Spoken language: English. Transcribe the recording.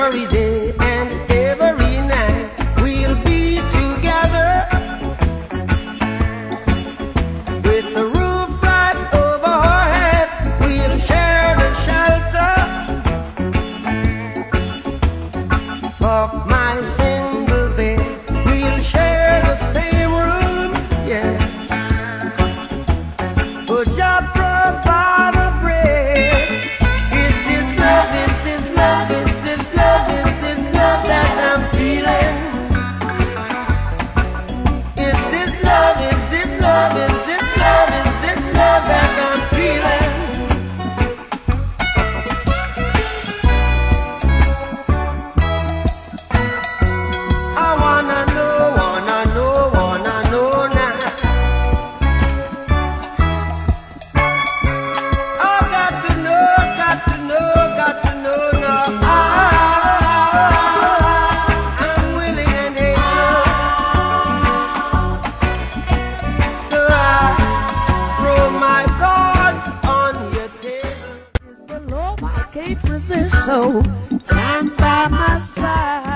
every day and every night we'll be together. With the roof right over our heads we'll share the shelter of my single bed. We'll share the same room yeah. Put your brother can't resist, so stand by my side.